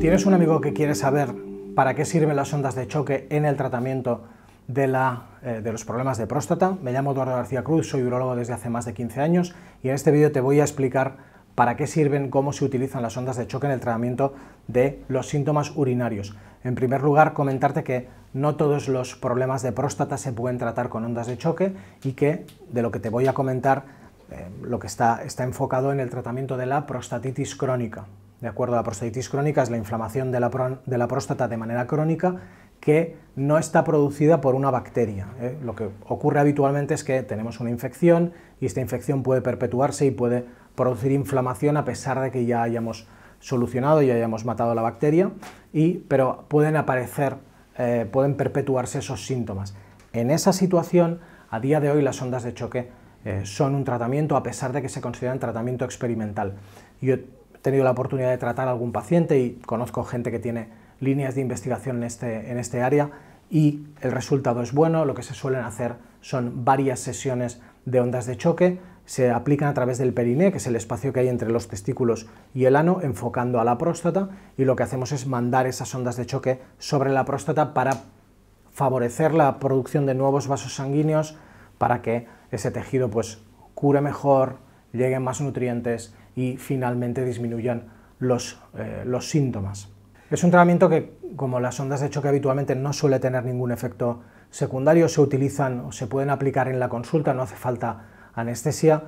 ¿Tienes un amigo que quiere saber para qué sirven las ondas de choque en el tratamiento de, la, eh, de, los problemas de próstata? Me llamo Eduardo García Cruz, soy urologo desde hace más de 15 años y en este vídeo te voy a explicar para qué sirven, cómo se utilizan las ondas de choque en el tratamiento de los síntomas urinarios. En primer lugar, comentarte que no todos los problemas de próstata se pueden tratar con ondas de choque y que de lo que te voy a comentar, eh, lo que está, está enfocado en el tratamiento de la prostatitis crónica. De acuerdo, la prostatitis crónica es la inflamación de la, de la próstata de manera crónica que no está producida por una bacteria. ¿eh? Lo que ocurre habitualmente es que tenemos una infección y esta infección puede perpetuarse y puede producir inflamación a pesar de que ya hayamos solucionado y hayamos matado la bacteria, y, pero pueden aparecer, eh, pueden perpetuarse esos síntomas. En esa situación, a día de hoy las ondas de choque eh, son un tratamiento a pesar de que se consideran tratamiento experimental. Yo tenido la oportunidad de tratar a algún paciente y conozco gente que tiene líneas de investigación en este, en este área y el resultado es bueno. Lo que se suelen hacer son varias sesiones de ondas de choque, se aplican a través del periné, que es el espacio que hay entre los testículos y el ano, enfocando a la próstata, y lo que hacemos es mandar esas ondas de choque sobre la próstata para favorecer la producción de nuevos vasos sanguíneos, para que ese tejido pues cure mejor, lleguen más nutrientes y finalmente disminuyan los, eh, los síntomas. Es un tratamiento que, como las ondas de choque habitualmente, no suele tener ningún efecto secundario, se utilizan o se pueden aplicar en la consulta, no hace falta anestesia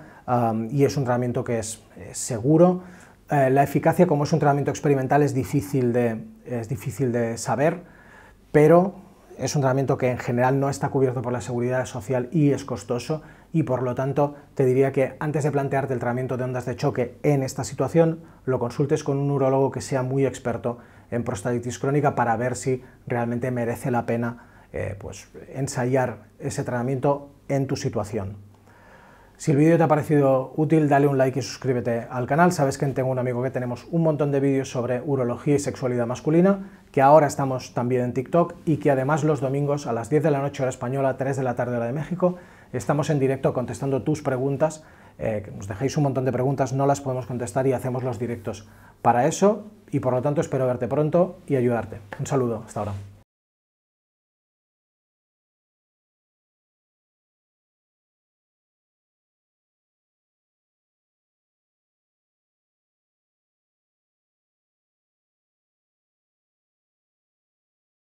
y es un tratamiento que es, seguro. Eh, la eficacia, como es un tratamiento experimental, es difícil, de, es difícil de saber, pero es un tratamiento que en general no está cubierto por la seguridad social y es costoso y por lo tanto te diría que antes de plantearte el tratamiento de ondas de choque en esta situación, lo consultes con un urologo que sea muy experto en prostatitis crónica para ver si realmente merece la pena eh, pues, ensayar ese tratamiento en tu situación. Si el vídeo te ha parecido útil, dale un like y suscríbete al canal. Sabes que tengo un amigo que tenemos un montón de vídeos sobre urología y sexualidad masculina, que ahora estamos también en TikTok y que además los domingos a las 10 de la noche hora española, 3 de la tarde hora de México, estamos en directo contestando tus preguntas. Eh, nos dejéis un montón de preguntas, no las podemos contestar y hacemos los directos para eso y por lo tanto espero verte pronto y ayudarte. Un saludo, hasta ahora.